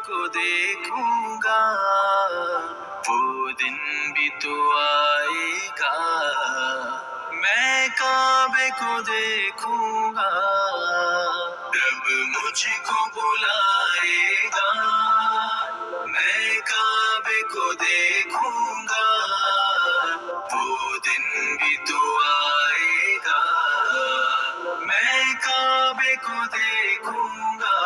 को देखूँगा। वो दिन भी तो आएगा। मैं काबे को देखूँगा। रब मुझको बुलाएगा, मैं काबे को देखूँगा। वो दिन भी तो आएगा। मैं काबे को देखूँगा।